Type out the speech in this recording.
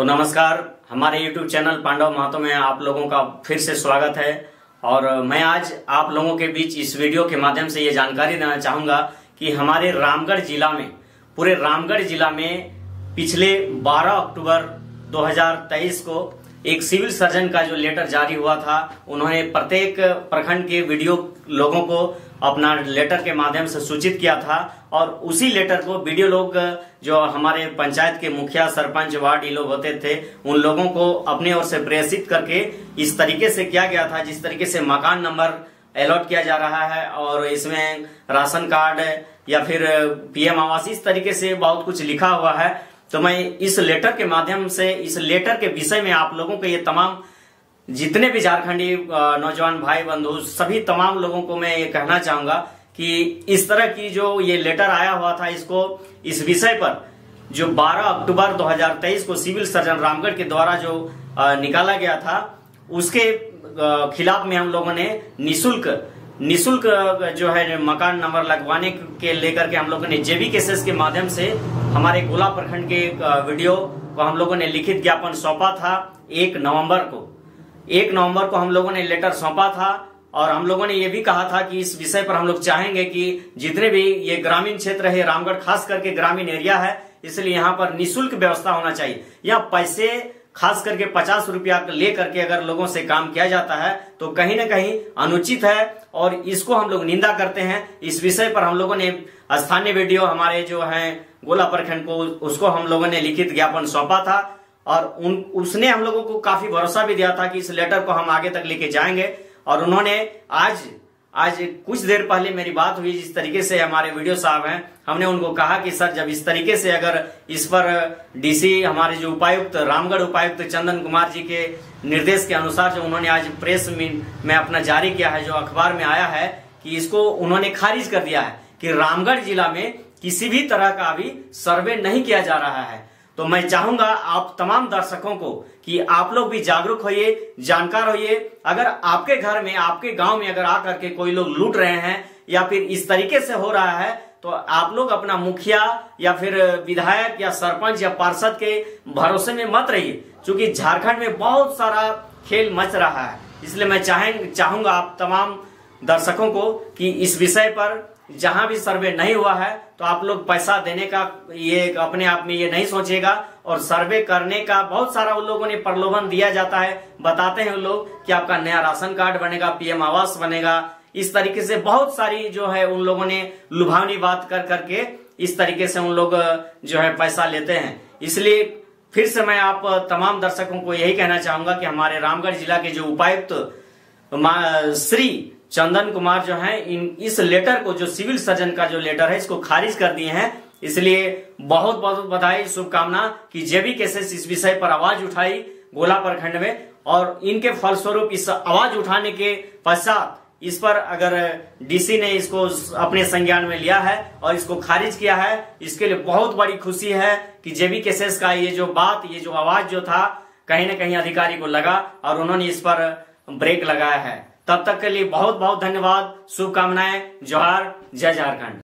तो नमस्कार, हमारे YouTube चैनल पांडव महातो में आप लोगों का फिर से स्वागत है। और मैं आज आप लोगों के बीच इस वीडियो के माध्यम से ये जानकारी देना चाहूँगा कि हमारे रामगढ़ जिला में, पूरे रामगढ़ जिला में पिछले 12 अक्टूबर 2023 को एक सिविल सर्जन का जो लेटर जारी हुआ था, उन्होंने प्रत्येक प्रखंड के वीडियो लोगों को अपना लेटर के माध्यम से सूचित किया था और उसी लेटर को वीडियो लोग, जो हमारे पंचायत के मुखिया, सरपंच, वार्ड, ये लोग होते थे, उन लोगों को अपने ओर से प्रेषित करके इस तरीके से किया गया था, जिस तरीके से मकान नंबर अलॉट किया जा रहा है और इसमें राशन कार्ड या फिर पीएम आवास, इस तरीके से बहुत कुछ लिखा हुआ है। तो मैं इस लेटर के माध्यम से, इस लेटर के विषय में आप लोगों को ये तमाम, जितने भी झारखंडी नौजवान भाई बंधु, सभी तमाम लोगों को मैं ये कहना चाहूँगा कि इस तरह की जो ये लेटर आया हुआ था इसको, इस विषय पर जो 12 अक्टूबर 2023 को सिविल सर्जन रामगढ़ के द्वारा जो निकाला गया था, उसके खिलाफ में हम लोगों ने निशुल्क निशुल्क जो है, मकान नंबर लगवाने के, लेकर के हम लोगों ने जेबी केसेस के माध्यम से हमारे गोला प्रखंड के वीडियो को हम लोगों ने लिखित ज्ञापन सौंपा था एक नवंबर को। एक नवंबर को हम लोगों ने लेटर सौंपा था और हम लोगों ने ये भी कहा था कि इस विषय पर हम लोग चाहेंगे कि जितने भी ये ग्रामीण क्षेत्र है, रामगढ़ खास करके ग्रामीण एरिया है, इसलिए यहाँ पर निशुल्क व्यवस्था होना चाहिए। यहाँ पैसे खास करके पचास रुपया ले करके अगर लोगों से काम किया जाता है तो कहीं ना कहीं अनुचित है, और इसको हम लोग निंदा करते हैं। इस विषय पर हम लोगों ने स्थानीय वीडियो हमारे जो है, गोला प्रखंड को, उसको हम लोगों ने लिखित ज्ञापन सौंपा था, और उन, उसने हम लोगों को काफ़ी भरोसा भी दिया था कि इस लेटर को हम आगे तक लेके जाएँगे, और उन्होंने आज आज कुछ देर पहले मेरी बात हुई, जिस तरीके से हमारे वीडियो साहब हैं, हमने उनको कहा कि, सर, जब इस तरीके से अगर इस पर डीसी, हमारे जो उपायुक्त, रामगढ़ उपायुक्त चंदन कुमार जी के निर्देश के अनुसार जो उन्होंने आज प्रेस में अपना जारी किया है, जो अखबार में आया है, कि इसको उन्होंने खारिज कर दिया है कि रामगढ़ जिला में किसी भी तरह का अभी सर्वे नहीं किया जा रहा है। तो मैं चाहूँगा आप तमाम दर्शकों को कि आप लोग भी जागरूक होइए, जानकार होइए। अगर आपके घर में, आपके गाँव में अगर आकर के कोई लोग लूट रहे हैं या फिर इस तरीके से हो रहा है तो आप लोग अपना मुखिया या फिर विधायक या सरपंच या पार्षद के भरोसे में मत रहिए, क्योंकि झारखंड में बहुत सारा खेल मच रहा है। इसलिए मैं चाहे, चाहूँगा आप तमाम दर्शकों को कि इस विषय पर जहाँ भी सर्वे नहीं हुआ है तो आप लोग पैसा देने का ये अपने आप में ये नहीं सोचेगा और सर्वे करने का बहुत सारा उन लोगों ने प्रलोभन दिया जाता है। बताते हैं उन लोग कि आपका नया राशन कार्ड बनेगा, पीएम आवास बनेगा। इस तरीके से बहुत सारी जो है उन लोगों ने लुभावनी बात कर करके इस तरीके से उन लोग, जो है पैसा लेते हैं। इसलिए फिर से मैं आप तमाम दर्शकों को यही कहना चाहूँगा कि हमारे रामगढ़ जिला के जो उपायुक्त श्री चंदन कुमार जो है, इन, इस लेटर को, जो सिविल सर्जन का जो लेटर है, इसको खारिज कर दिए हैं। इसलिए बहुत बहुत बधाई, शुभकामना कि जेबी केसेस इस विषय पर आवाज़ उठाई गोला प्रखंड में। और इनके फलस्वरूप इस आवाज़ उठाने के पश्चात इस पर अगर डीसी ने इसको अपने संज्ञान में लिया है और इसको खारिज किया है, इसके लिए बहुत बड़ी खुशी है कि जेबी केसेस का ये जो बात, ये जो आवाज़ जो था, कहीं ना कहीं अधिकारी को लगा और उन्होंने इस पर ब्रेक लगाया है। तब तक के लिए बहुत बहुत धन्यवाद शुभकामनाएँ जोहार जय झारखंड।